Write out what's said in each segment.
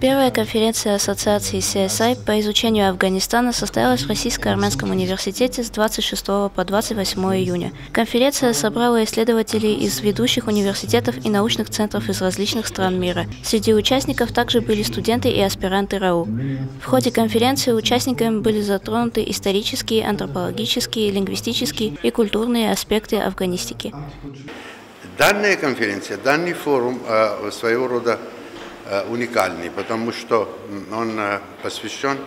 Первая конференция Ассоциации CSI по изучению Афганистана состоялась в Российско-Армянском университете с 26 по 28 июня. Конференция собрала исследователей из ведущих университетов и научных центров из различных стран мира. Среди участников также были студенты и аспиранты РАУ. В ходе конференции участниками были затронуты исторические, антропологические, лингвистические и культурные аспекты афганистики. Данная конференция, данный форум своего рода уникальный, потому что он э, посвящен,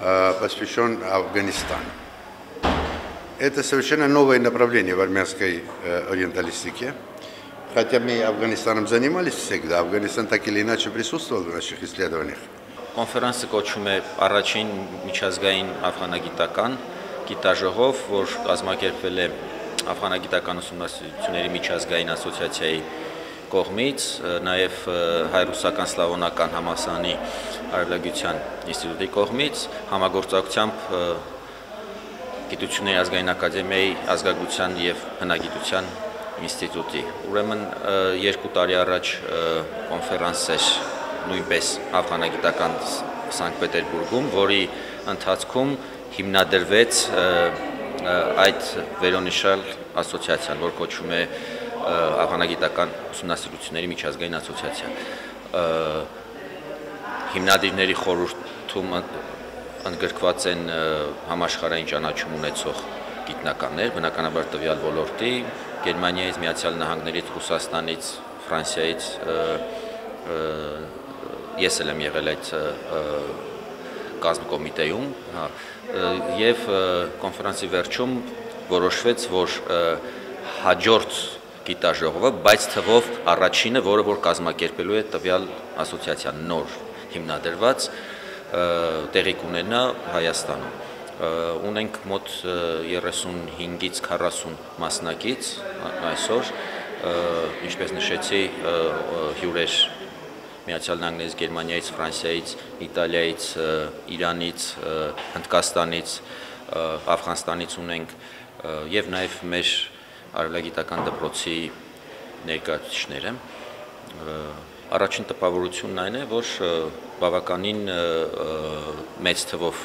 э, посвящен Афганистану. Это совершенно новое направление в армянской ориенталистике. Хотя мы Афганистаном занимались всегда, Афганистан так или иначе присутствовал в наших исследованиях. Կոնֆերանսը կոչվում է առաջին միջազգային աֆղանագիտական գիտաժողով, որ կազմակերպվել է Աֆղանագիտական ուսումնասիրությունների միջազգային ասոցիացիայի կողմից, նաև հայ-ռուսական սլավոնական համասանի արևելագության ինստիտուտի կողմից համագործակցությամբ Գիտությունների ազգային ակադեմիայի ազգագության եւ հնագիտության ինստիտուտի։ Ուրեմն երկու տարի առաջ կոնֆերանս էր նույնպես Աֆղանագիտական Սանկտ Պետերբուրգում, որի ընթացքում հիմնադրվեց այդ վերոնիշալ ասոցիացիան, որ կոչվում է Աղանագիտական ուսումնասիրությունների միջազգային ասոցիացիա։ Հիմնադիրների խորհրդում ընդգրկված են համաշխարհային ճանաչում ունեցող գիտնականներ, բնականաբար տվյալ ոլորտի, Գերմանիայից, Միացյալ Նահանգներից, Ռուսաստանից, Ֆրանսիայից ես էլ եմ եղել այդ կազմկոմիտեում, հա, եւ կոնֆերանսի վերջում որոշվեց, որ հաջորդ գիտաժողովը, բայց թվով առաջինը, որը որ կազմակերպելու է տվյալ ասոցիացիան նոր հիմնադրված տեղի կունենա Հայաստանում ունենք մոտ 35-ից 40 մասնակից այսօր ինչպես նշեցի հյուրեր Միացյալ Նահանգներից, Գերմանիայից, Ֆրանսիայից, Իտալիայից, Իրանից, Հնդկաստանից, Աֆղանստանից ունենք եւ նաեւ մեր արևելագիտական դպրոցի ներկայացուցիչները առաջին տպավորությունն այն է, որ բավականին մեծ թվով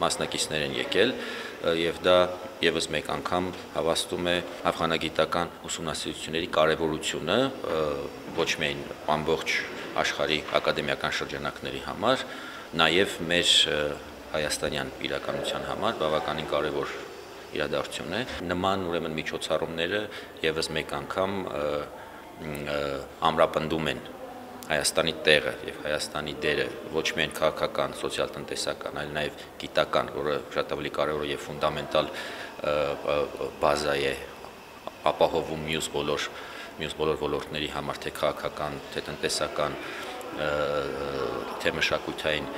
մասնակիցներ են եկել եւ դա եւս մեկ անգամ հավաստում է աֆղանագիտական ուսումնասիրությունների կարեւորությունը ոչ միայն ամբողջ աշխարհի ակադեմիական շրջանակների համար, նաեւ մեր հայաստանյան իրականության համար բավականին կարևոր իրադարձություն է։ Նման ուրեմն միջոցառումները եւս մեկ անգամ ամրապնդում են Հայաստանի տեղը եւ Հայաստանի դերը ոչ միայն քաղաքական, սոցիալ-տնտեսական, այլ նաեւ գիտական, որը շատ ավելի կարևոր եւ ֆունդամենտալ բազա է ապահովում մյուս բոլոր մյուս բոլոր ոլորտների համար, թե քաղաքական, թե տնտեսական, թե մշակութային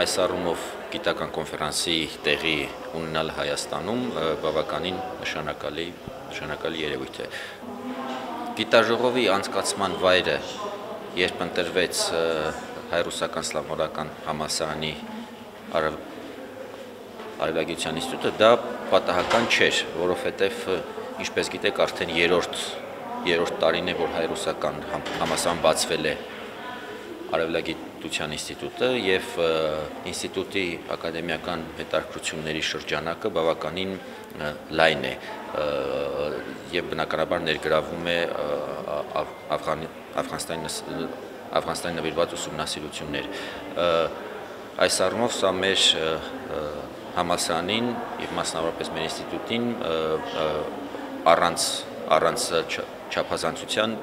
այս առումով գիտական կոնֆերանսի տեղի ունենալ Հայաստանում բավականին նշանակալի նշանակալի երևույթ է։ Գիտաժողովի անցկացման վայրը, երբ ընտրվեց հայ-ռուսական սլավորական համասարանի արև արևագիտության ինստիտուտը, դա պատահական չէր, որովհետև ինչպես գիտեք, արդեն երրորդ երրորդ տարին է, որ հայ-ռուսական համասարան բացվել է Արևելագիտության ինստիտուտը եւ ինստիտուտի ակադեմիական հետաքրությունների շրջանակը բավականին լայն է եւ բնականաբար ներգրավում է Աֆղանստանի Աֆղանստանի նվիրված ուսումնասիրություններ։ Այս առումով սա մեր համասանին եւ մասնավորապես մեր ինստիտուտին առանց առանց չափազանցության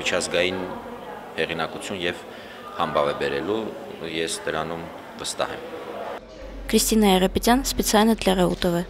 միջազգային հեղինակություն եւ համբավ է բերելու, ես դրանում վստահ եմ։ Кристина Айрапетян специально для РАУ ТВ.